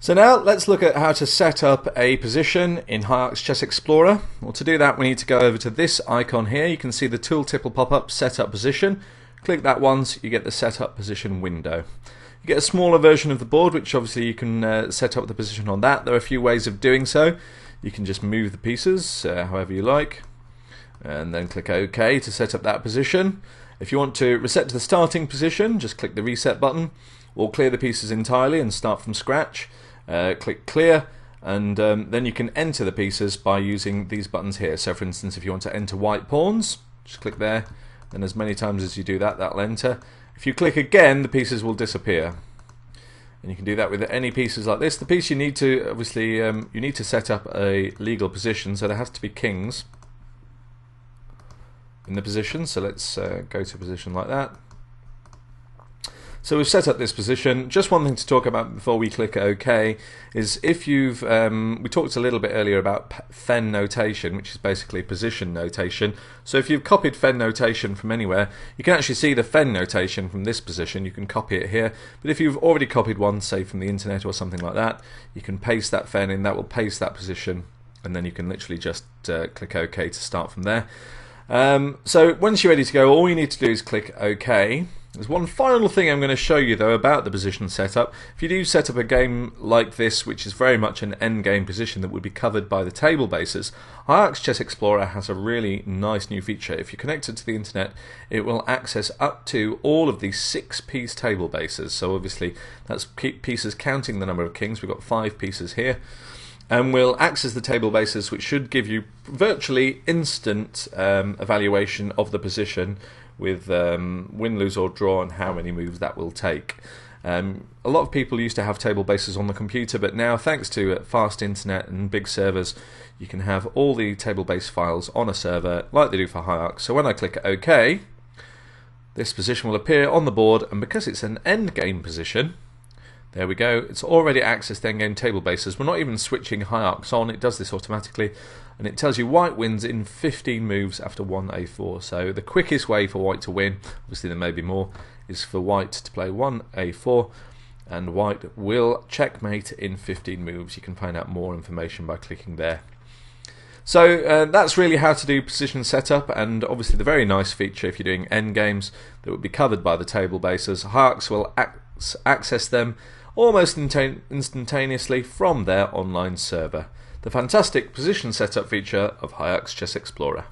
So now let's look at how to set up a position in HiArcs Chess Explorer. Well to do that we need to go over to this icon here. You can see the tooltip will pop up, set up position. Click that once, you get the set up position window. You get a smaller version of the board which obviously you can uh, set up the position on that. There are a few ways of doing so. You can just move the pieces uh, however you like and then click OK to set up that position. If you want to reset to the starting position just click the reset button or clear the pieces entirely and start from scratch uh, click clear and um, then you can enter the pieces by using these buttons here. So for instance if you want to enter white pawns, just click there and as many times as you do that, that'll enter. If you click again, the pieces will disappear. And you can do that with any pieces like this. The piece you need to, obviously, um, you need to set up a legal position, so there has to be kings in the position. So let's uh, go to a position like that. So we've set up this position. Just one thing to talk about before we click OK is if you've, um, we talked a little bit earlier about fen notation, which is basically position notation. So if you've copied fen notation from anywhere, you can actually see the fen notation from this position. You can copy it here. But if you've already copied one, say from the internet or something like that, you can paste that fen in. That will paste that position, and then you can literally just uh, click OK to start from there. Um, so once you're ready to go, all you need to do is click OK. There's one final thing I'm going to show you though about the position setup. If you do set up a game like this, which is very much an endgame position that would be covered by the table bases, HiArcs Chess Explorer has a really nice new feature. If you're connected to the internet, it will access up to all of these six piece table bases. So obviously that's pieces counting the number of kings. We've got five pieces here and we'll access the table bases which should give you virtually instant um, evaluation of the position with um, win, lose, or draw, and how many moves that will take. Um, a lot of people used to have table bases on the computer, but now, thanks to uh, fast internet and big servers, you can have all the table base files on a server like they do for HiArcs. So when I click OK, this position will appear on the board, and because it's an endgame position, there we go. It's already accessed endgame table bases. We're not even switching HiArcs on. It does this automatically. And it tells you white wins in 15 moves after 1 a4. So the quickest way for white to win, obviously there may be more, is for white to play 1 a4. And white will checkmate in 15 moves. You can find out more information by clicking there. So uh, that's really how to do position setup, and obviously the very nice feature if you're doing endgames that would be covered by the table bases. HiArcs will ac access them almost instantaneously from their online server. The fantastic position setup feature of HiArcs Chess Explorer.